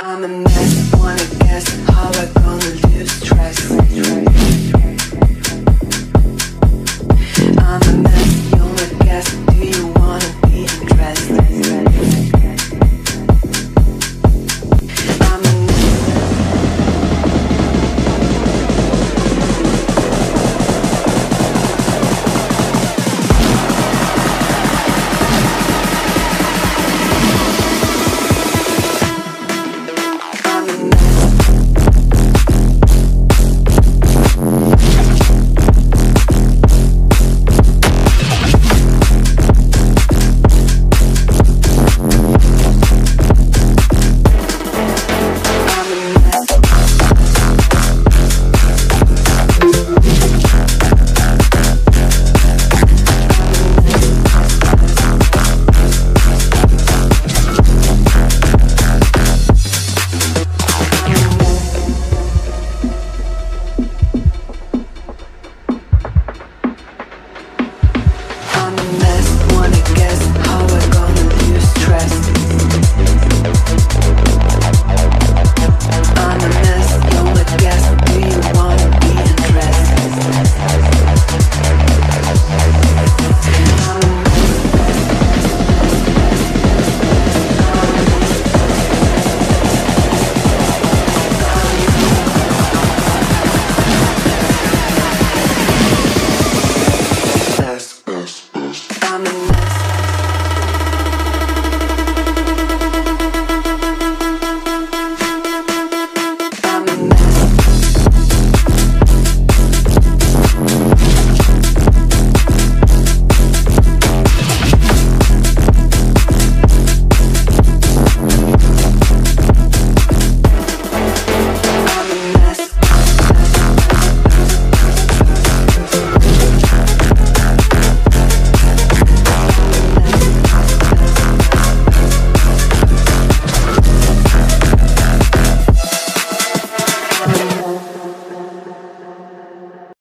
I'm a mess, wanna guess how I gonna lose stress.